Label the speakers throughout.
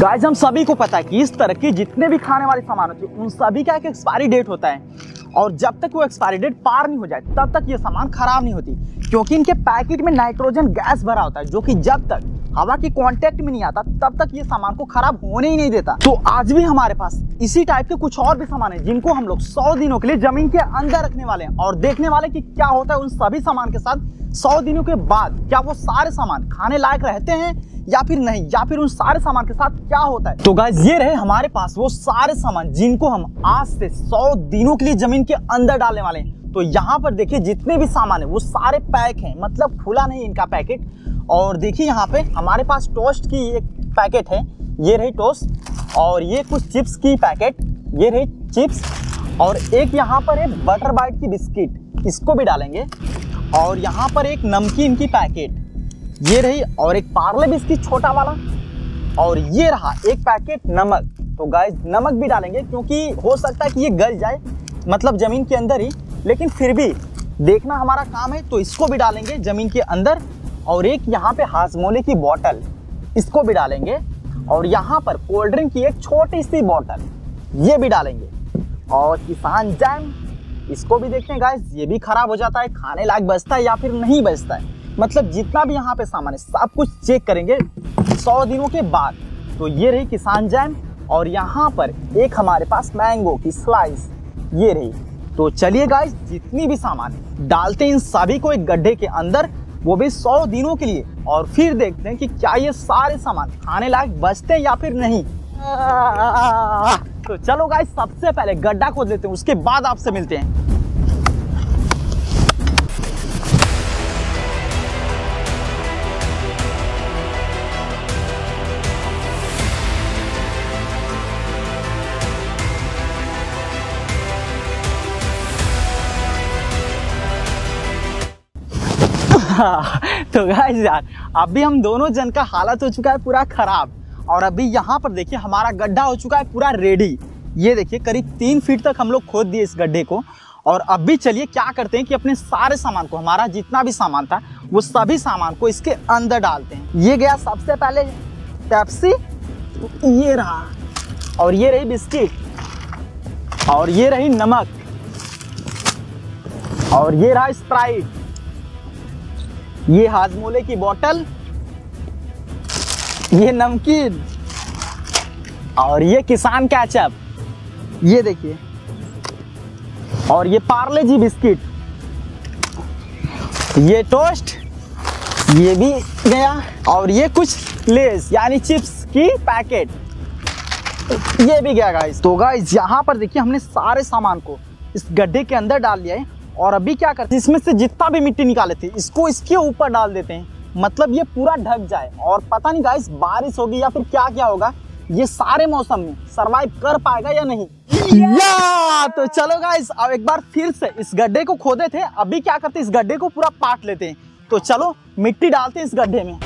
Speaker 1: Guys हम सभी को पता है कि इस तरह के जितने भी खाने वाले सामान होते हैं, उन सभी का एक एक्सपायरी डेट होता है। और जब तक वो एक्सपायरी डेट पार नहीं हो जाए, तब तक ये सामान खराब नहीं होती। क्योंकि इनके पैकेट में नाइट्रोजन गैस भरा होता है, जो कि जब तक हवा के कांटेक्ट में नहीं आता, तब तक ये सामान को खराब होने ही नहीं देता। तो आज भी हमारे पास इसी टाइप के कुछ और भी सामान है, जिनको हम लोग सौ दिनों के लिए ज़मीन के अंदर रखने वाले हैं। और देखने वाले कि क्या होता है उन सभी सामान के साथ। सौ दिनों के बाद क्या वो सारे सामान खाने लायक रहते हैं या फिर नहीं, या फिर उन सारे सामान के साथ क्या होता है। तो गाइज़ ये रहे हमारे पास वो सारे सामान जिनको हम आज से सौ दिनों के लिए ज़मीन के अंदर डालने वाले हैं। तो यहाँ पर देखिए, जितने भी सामान है, वो सारे पैक हैं। मतलब खुला नहीं इनका पैकेट। और देखिए यहाँ पे हमारे पास टोस्ट की एक पैकेट है। ये रही टोस्ट और ये कुछ चिप्स की पैकेट ये रही चिप्स और एक यहाँ पर है बटर बाइट की बिस्किट इसको भी डालेंगे। और यहाँ पर एक नमकीन की पैकेट ये रही और एक पार्ले बिस्किट छोटा वाला। और ये रहा एक पैकेट नमक तो गाइस नमक भी डालेंगे क्योंकि हो सकता है कि ये गल जाए मतलब ज़मीन के अंदर ही, लेकिन फिर भी देखना हमारा काम है तो इसको भी डालेंगे ज़मीन के अंदर। और एक यहाँ पे हाजमोले की बॉटल इसको भी डालेंगे। और यहाँ पर कोल्ड ड्रिंक की एक छोटी सी बॉटल ये भी डालेंगे। और किसान जैम, इसको भी देखते हैं गाइस ये भी खराब हो जाता है, खाने लायक बचता है या फिर नहीं बचता है? मतलब जितना भी यहाँ पे सामान है, सब कुछ चेक करेंगे सौ दिनों के बाद। तो ये रही किसान जैम, और यहाँ पर एक हमारे पास मैंगो की स्लाइस ये रही। तो चलिए गाइस जितनी भी सामान डालते हैं इन सभी को एक गड्ढे के अंदर वो भी सौ दिनों के लिए। और फिर देखते हैं कि क्या ये सारे सामान खाने लायक बचते हैं या फिर नहीं। तो चलो गाइस सबसे पहले गड्ढा खोद लेते हैं उसके बाद आपसे मिलते हैं। तो गाइस यार, अभी हम दोनों जन का हालत हो चुका है पूरा खराब। और अभी यहाँ पर देखिए, हमारा गड्ढा हो चुका है पूरा रेडी ये देखिए, करीब तीन फीट तक हम लोग खोद दिए इस गड्ढे को। और अभी चलिए क्या करते हैं कि अपने सारे सामान को, हमारा जितना भी सामान था, वो सभी सामान को इसके अंदर डालते हैं। ये गया सबसे पहले पेप्सी ये रहा। और ये रही बिस्किट। और ये रही नमक। और ये रहा स्प्राइट ये हाजमोले की बोतल ये नमकीन, और ये किसान कैचअप। ये देखिए, और ये पार्ले जी बिस्किट। ये टोस्ट, ये भी गया, और ये कुछ लेस, यानी चिप्स की पैकेट। ये भी गया गाइस तो गाइस यहाँ पर देखिए हमने सारे सामान को इस गड्ढे के अंदर डाल लिया है। और अभी क्या करते हैं इसमें से जितना भी मिट्टी निकाले थे, इसको इसके ऊपर डाल देते हैं। मतलब ये पूरा ढक जाए। और पता नहीं गाइस बारिश होगी या फिर क्या क्या होगा, ये सारे मौसम में सरवाइव कर पाएगा या नहीं? या तो चलो गाइस अब एक बार फिर से इस गड्ढे को खोदे थे। अभी क्या करते हैं, इस गड्ढे को पूरा पाट लेते हैं। तो चलो, मिट्टी डालते हैं इस गड्ढे में।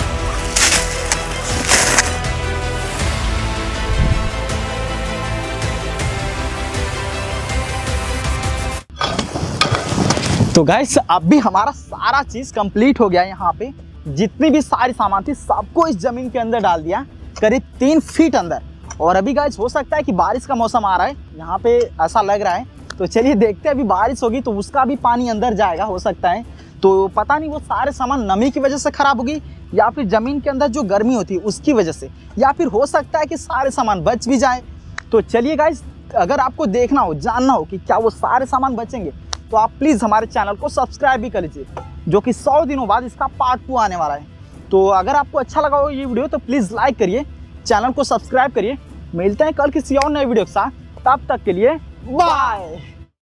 Speaker 1: तो गाइस अब भी हमारा सारा चीज़ कंप्लीट हो गया यहाँ पे। जितनी भी सारी सामान थी, सबको इस ज़मीन के अंदर डाल दिया करीब तीन फीट अंदर। और अभी गाइस हो सकता है कि बारिश का मौसम आ रहा है, यहाँ पे ऐसा लग रहा है। तो चलिए देखते हैं, अभी बारिश होगी तो उसका भी पानी अंदर जाएगा, हो सकता है। तो पता नहीं वो सारे सामान नमी की वजह से खराब होगी, या फिर ज़मीन के अंदर जो गर्मी होती है, उसकी वजह से। या फिर हो सकता है कि सारे सामान बच भी जाए। तो चलिए गाइज़ अगर आपको देखना हो, जानना हो कि क्या वो सारे सामान बचेंगे तो आप प्लीज़ हमारे चैनल को सब्सक्राइब भी कर लीजिए, जो कि सौ दिनों बाद इसका पार्ट टू आने वाला है। तो अगर आपको अच्छा लगा हो ये वीडियो तो प्लीज़ लाइक करिए, चैनल को सब्सक्राइब करिए। मिलते हैं कल किसी और नए वीडियो के साथ। तब तक के लिए बाय